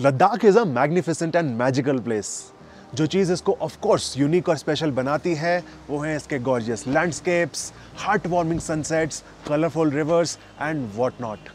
Ladakh is a magnificent and magical place जो चीज़ इसको ऑफ़ कोर्स यूनिक और स्पेशल बनाती है, वो है इसके gorgeous landscapes heart warming sunsets colourful rivers and what not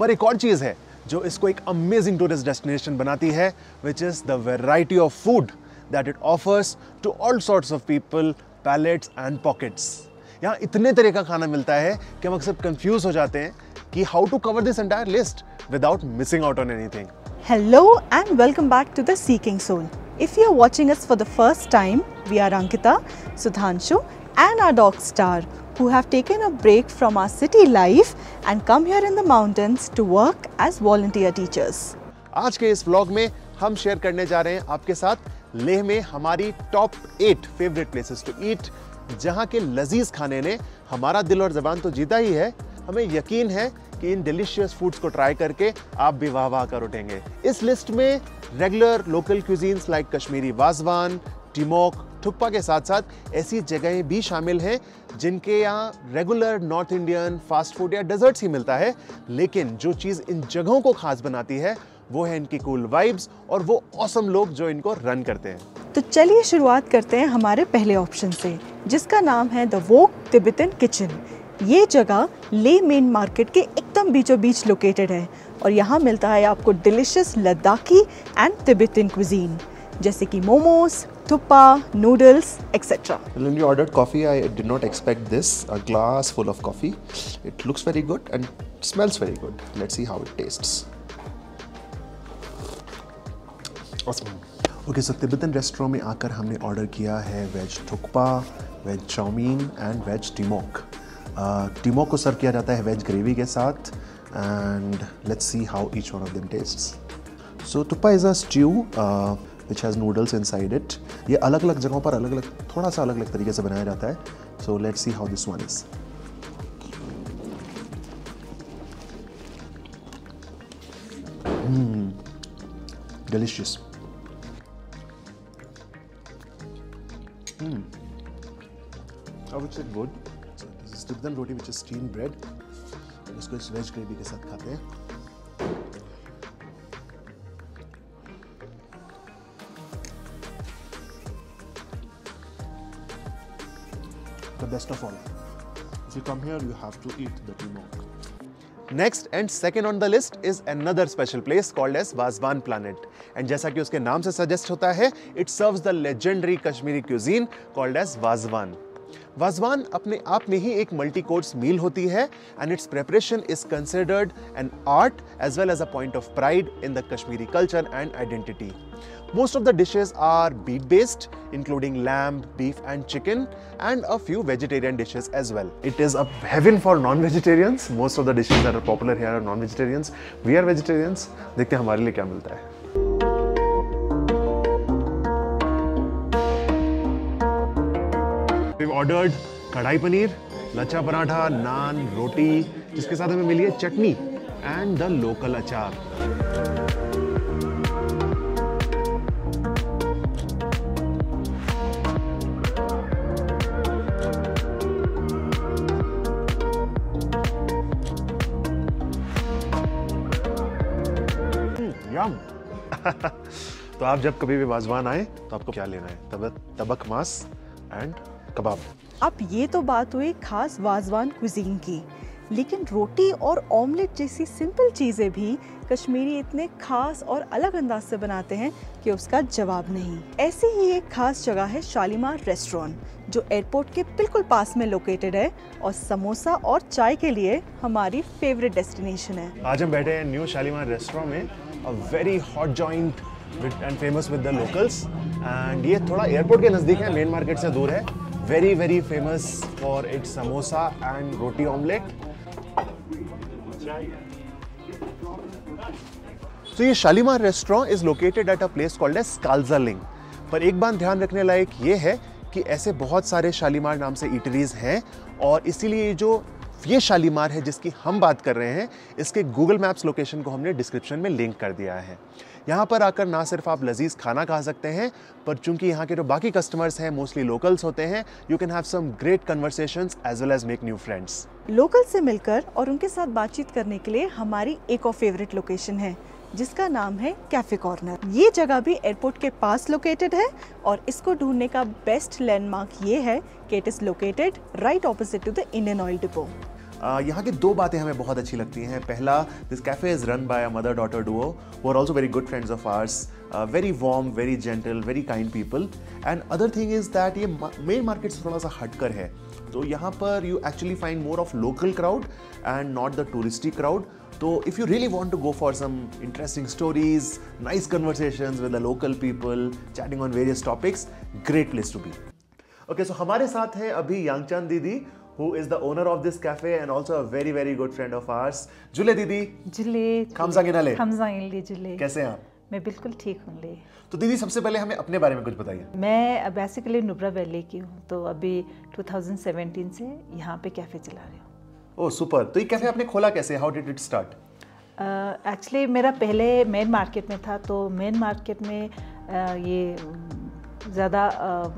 पर एक और चीज़ है, जो इसको एक अमेजिंग टूरिस्ट डेस्टिनेशन बनाती है which is the variety of food that it offers to all sorts of people palates and pockets यहाँ इतने तरह का खाना मिलता है कि हम अक्सर कंफ्यूज हो जाते हैं कि how to cover this entire list without missing out on anything Hello and welcome back to the Seeking Soul. If you are watching us for the first time, we are Ankita, Sudhanshu, and our dog Star, who have taken a break from our city life and come here in the mountains to work as volunteer teachers. आज के इस vlog में हम share करने जा रहे हैं आपके साथ लेह में हमारी top eight favourite places to eat जहां के लजीज खाने ने हमारा दिल और जबान तो जीता ही है हमें यकीन है कि इन डिलीशियस फूड्स को ट्राई करके आप भी वाह वाह कर उठेंगे। इस लिस्ट में regular local cuisines like Kashmiri wazwan, timok, thukpa के साथ साथ ऐसी जगहें भी शामिल हैं जिनके यहाँ regular North Indian fast food या डेजर्ट्स ही मिलता है। लेकिन जो चीज़ इन जगहों को खास बनाती है, वो है इनकी कूल वाइब्स और वो औसम लोग जो इनको रन करते हैं। तो चलिए शुरुआत करते हैं हमारे पहले ऑप्शन से, जिसका नाम है द वोक तिब्बतन किचन ये जगह ले मेन मार्केट के एकदम बीचों बीच लोकेटेड है और यहाँ मिलता है आपको delicious Ladakhi and Tibetan cuisine जैसे कि momos thukpa noodles etcetera When we ordered coffee, I did not expect this a glass full of coffee. It looks very good and smells very good. Let's see how it tastes. Okay so Tibetan restaurant में आकर हमने order किया है veg thukpa veg chowmein and veg timok timok को serve किया जाता है veg gravy के साथ and let's see how each one of them tastes so thukpa is a stew which has noodles inside it ये अलग अलग जगहों पर अलग अलग थोड़ा सा अलग अलग तरीके से बनाया जाता है so let's see how this one is delicious. Mm. I would say good. Roti which is steamed bread. इसको इस वेज ग्रेवी के साथ खाते हैं The best of all. If you come here, you have to eat the timok. Next and second on the list is another special place called as Vazwan Planet. And जैसा कि उसके नाम से suggest होता है, it serves the legendary Kashmiri cuisine called as Vazwan. Wazwan अपने आप में ही एक मल्टी कोर्स मील होती है and its preparation is considered an art as well as a point of pride in the Kashmiri culture and identity most of the dishes are beat based including lamb beef and chicken and a few vegetarian dishes as well it is heaven for non vegetarians most of the dishes are popular here non vegetarians we are vegetarians देखते हैं हमारे लिए क्या मिलता है। We've ordered कढ़ाई पनीर लच्छा पराठा नान रोटी जिसके साथ हमें मिली है चटनी एंड द लोकल अचार यम तो आप जब कभी भी वाजवान आए तो आपको क्या लेना है? तबक तबक मांस एंड कबाब। अब ये तो बात हुई खास वाजवान कुजीन की। लेकिन रोटी और ऑमलेट जैसी सिंपल चीज़ें भी कश्मीरी इतने खास और अलग अंदाज से बनाते हैं कि उसका जवाब नहीं। ऐसी ही एक खास जगह है शालीमार रेस्टोरेंट जो एयरपोर्ट के बिल्कुल पास में लोकेटेड है और समोसा और चाय के लिए हमारी फेवरेट डेस्टिनेशन है। आज हम बैठे हैं न्यू शालीमार रेस्टोरेंट में very hot joint and famous with the locals and ये थोड़ा एयरपोर्ट के नज़दीक है मेन मार्केट से दूर है। Very very famous for its samosa and roti omelette तो ये Shalimar restaurant is located at a place called as Skalzangling पर एक बात ध्यान रखने लायक ये है कि ऐसे बहुत सारे शालीमार नाम से इटरीज हैं और इसीलिए जो ये शालीमार है जिसकी हम बात कर रहे हैं। इसके गूगल मैप्स लोकेशन को हमने डिस्क्रिप्शन में लिंक कर दिया है। यहाँ पर आकर ना सिर्फ़ आप लजीज खाना खा सकते हैं, पर चूँकि यहाँ के जो बाकी कस्टमर्स हैं मोस्टली लोकल्स होते हैं you can have some great conversation as well as make new friends local से मिलकर और उनके साथ बातचीत करने के लिए हमारी एक और फेवरेट लोकेशन है। जिसका नाम है कैफ़े कॉर्नर। ये जगह भी एयरपोर्ट के पास लोकेटेड है और इसको ढूँढने का बेस्ट लैंडमार्क ये है कि it is located right opposite to the Indian Oil depot यहाँ की दो बातें हमें बहुत अच्छी लगती हैं। पहला this cafe is run by a mother daughter duo वो are also very good friends of ours very warm very gentle very kind people and other thing is that ये मेन मार्केट से थोड़ा सा हटकर है। तो यहाँ पर you actually find more of local crowd and not the touristic crowd तो if you really want to go for some interesting stories nice conversation with the local people chatting on various topics great place to be okay so हमारे साथ हैं अभी यांगचंद दीदी who is the owner of this cafe and also a very very good friend of ours. Jule didi. Jule. खमसा गिनाले. खमसा गिनाले Jule. कैसे हैं आप? मैं बिल्कुल ठीक हूँ ले तो दीदी सबसे पहले हमें अपने बारे में कुछ बताइए मैं बेसिकली नुब्रा वैली की हूँ तो अभी 2017 से यहाँ पे कैफ़े चला रही हूँ ओह सुपर तो ये कैफ़े आपने खोला कैसे how did it start actually मेरा पहले मेन मार्केट में था तो मेन मार्केट में uh, ये ज़्यादा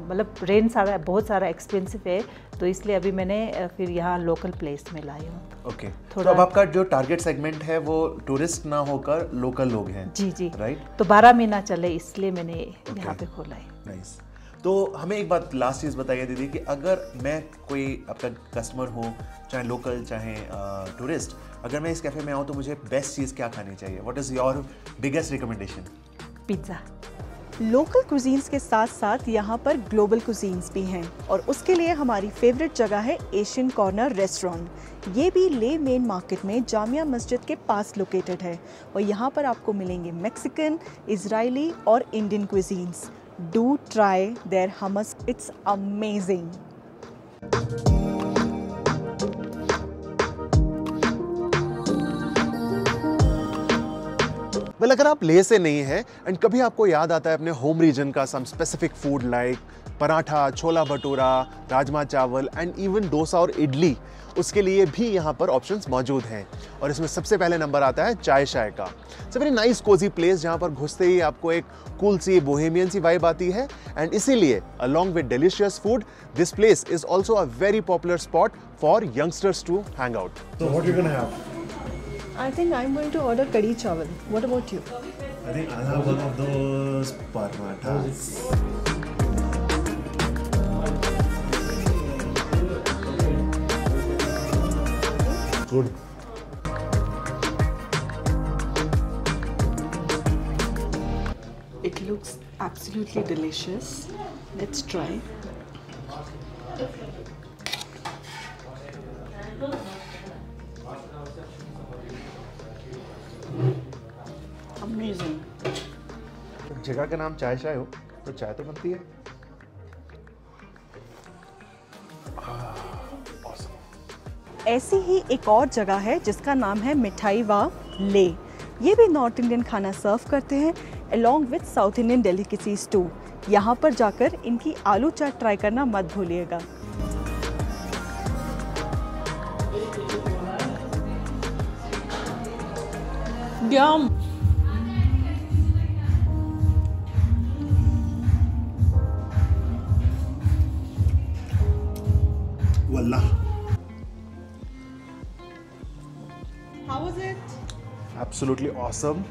मतलब रेंट सारा बहुत सारा एक्सपेंसिव है तो इसलिए अभी मैंने फिर यहाँ लोकल प्लेस में लाई हूँ। ओके तो थोड़ा- अब आपका जो टारगेट सेगमेंट है वो टूरिस्ट ना होकर लोकल लोग हैं जी जी। राइट तो बारह महीना चले इसलिए मैंने यहाँ पे खोला है। नाइस तो हमें एक बात लास्ट चीज़ बताइए दीदी कि अगर मैं कोई आपका कस्टमर हूँ चाहे लोकल चाहे टूरिस्ट अगर मैं इस कैफ़े में आऊँ तो मुझे बेस्ट चीज़ क्या खानी चाहिए? What is your biggest recommendation pizza local cuisines के साथ साथ यहाँ पर ग्लोबल कुजीन्स भी हैं। और उसके लिए हमारी फेवरेट जगह है एशियन कॉर्नर रेस्टोरेंट ये भी ले मेन मार्केट में जामिया मस्जिद के पास लोकेटेड है। और यहाँ पर आपको मिलेंगे मैक्सिकन इसराइली और Indian cuisines do try their hummus it's amazing well अगर आप ले से नहीं हैं एंड कभी आपको याद आता है अपने होम रीजन का some specific food like paratha, chola bhatura, rajma चावल एंड इवन डोसा और इडली, उसके लिए भी यहाँ पर ऑप्शंस मौजूद हैं। और इसमें सबसे पहले नंबर आता है चाय शाय का। It's very nice cozy place जहाँ पर घुसते ही आपको एक कूल सी बोहेमियन सी वाइब आती है। एंड इसीलिए along with delicious food this place is also a very popular spot for youngsters to hang out I think I'm going to order kadi chawal. What about you? I think I'll have one of those parathas. good. It looks absolutely delicious. Let's try. जगह का नाम चाय शाय हो तो चाय तो बनती है। ऐसी ही एक और जगह है जिसका नाम है मिठाई वा ले। ये भी नॉर्थ इंडियन खाना सर्व करते हैं along with South Indian delicacies too यहाँ पर जाकर इनकी आलू चाट ट्राई करना मत भूलिएगा। Yum. वल्लाह How was it? Absolutely awesome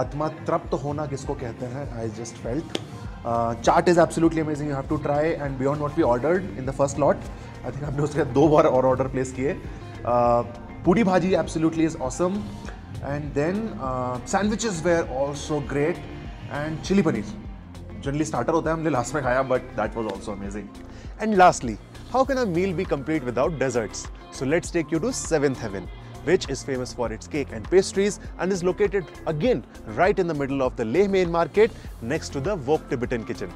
आत्मा तृप्त होना किसको कहते हैं? I just felt chaat is absolutely amazing you have to try and beyond what we ordered in the first lot I think हमने उसके दो बार और ऑर्डर प्लेस किए. Puri bhaji absolutely is awesome and then sandwiches were also great and chilli paneer generally starter होता है हमने last में खाया but that was also amazing and lastly How can a meal be complete without desserts so let's take you to seventh heaven which is famous for its cake and pastries and is located again right in the middle of the Leh main market next to the Wok Tibetan kitchen.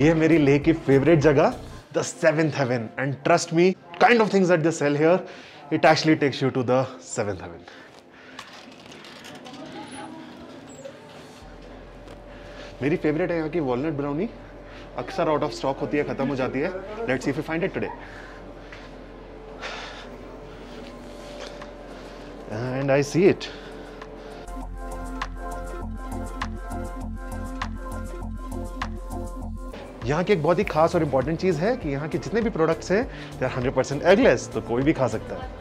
ये मेरी लेह की favourite जगह the seventh heaven and trust me kind of things that they sell here it actually takes you to the seventh heaven मेरी favourite है यहाँ की walnut brownie अक्सर out of stock होती है, खत्म हो जाती है। Let's see find it today and I see it यहाँ की एक बहुत ही खास और इंपॉर्टेंट चीज़ है कि यहाँ के जितने भी प्रोडक्ट्स हैं they are hundred percent eggless तो कोई भी खा सकता है।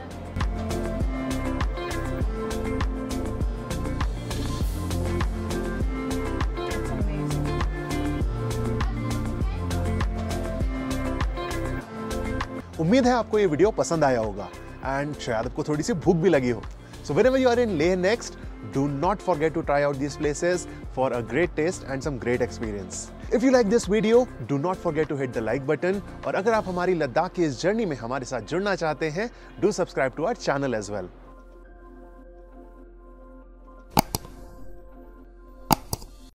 उम्मीद है आपको ये वीडियो पसंद आया होगा। एंड शायद आपको थोड़ी सी भूख भी लगी हो। So when you are in Leh next do not forget to try out this places for a great taste and some great experience if you like this video do not forget to hit the like button और अगर आप हमारी लद्दाख की इस journey में हमारे साथ जुड़ना चाहते हैं do subscribe to our channel as well.